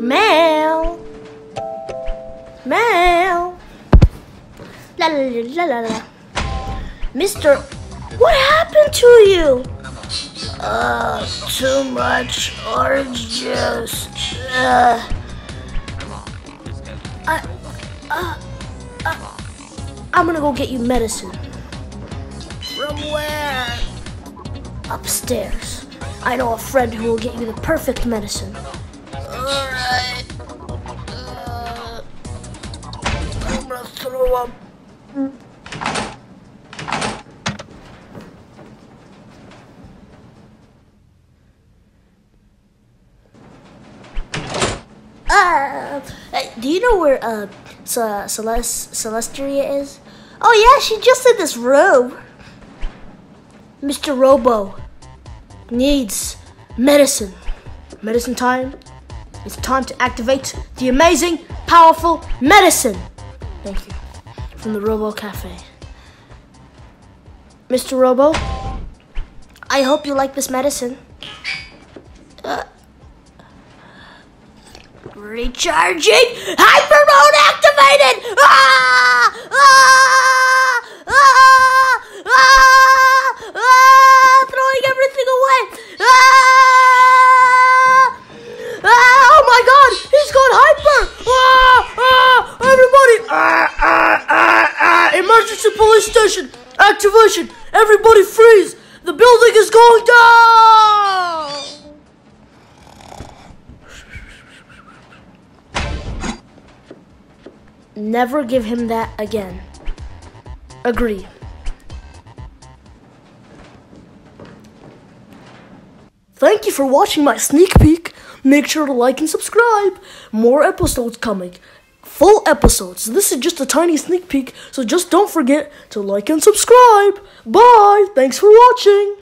Mel. Mel. La la la la la. Mister, what happened to you? Uh, too much orange juice. Uh, I, uh, uh, I'm gonna go get you medicine. From where? Upstairs. I know a friend who will get you the perfect medicine. Alright. Gonna throw up. Do you know where uh Ce- Celeste Celestria is? Oh yeah, she just in this room. Mr. Robo needs medicine. Medicine time. It's time to activate the amazing, powerful medicine. Thank you. From the Robo Cafe. Mr. Robo, I hope you like this medicine. Uh, recharging! Hyper mode activated! Ah! Ah! Ah! Ah! Throwing everything away! Ah! Ah! Oh my god! He's gone hyper! Ah! Ah! Everybody! Ah! Ah! Ah! Ah! Emergency police station! Activation! Everybody freeze! The building is going down! Never give him that again. Agree. Thank you for watching my sneak peek. Make sure to like and subscribe. More episodes coming. Full episodes. This is just a tiny sneak peek, so just don't forget to like and subscribe. Bye. Thanks for watching.